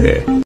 Yeah.